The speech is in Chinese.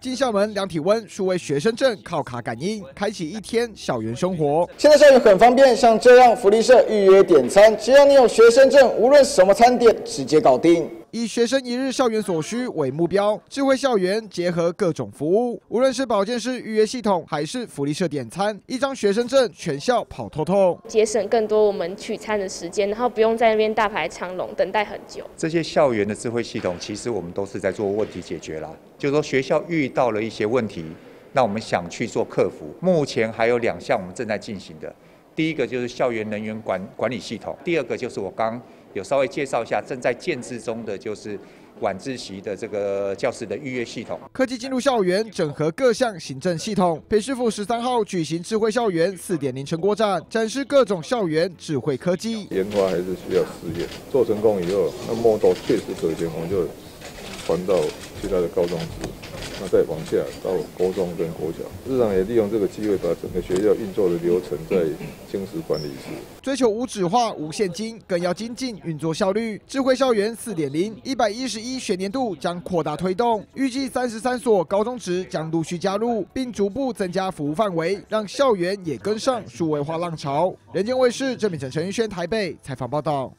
进校门量体温，数位学生证靠卡感应，开启一天校园生活。现在校园很方便，像这样福利社预约点餐，只要你有学生证，无论什么餐点，直接搞定。以学生一日校园所需为目标，智慧校园结合各种服务，无论是保健室预约系统，还是福利社点餐，一张学生证全校跑透透，节省更多我们取餐的时间，然后不用在那边大排长龙等待很久。这些校园的智慧系统，其实我们都是在做问题解决啦。就是说学校遇到了一些问题，那我们想去做克服。目前还有两项我们正在进行的，第一个就是校园能源管管理系统，第二个就是我刚。有稍微介绍一下，正在建制中的就是晚自习的这个教室的预约系统。科技进入校园，整合各项行政系统。北师傅十三号举行智慧校园四点零成果展，展示各种校园智慧科技。研发还是需要试验，做成功以后，那 model 确实可行，我们就传到其他的高中去。那再往下到高中跟国小，日常也利用这个机会，把整个学校运作的流程在精实管理室。追求无纸化、无现金，更要精进运作效率。智慧校园四点零，一百一十一学年度将扩大推动，预计三十三所高中职将陆续加入，并逐步增加服务范围，让校园也跟上数位化浪潮。人间卫视郑敏成、陈玉轩台北采访报道。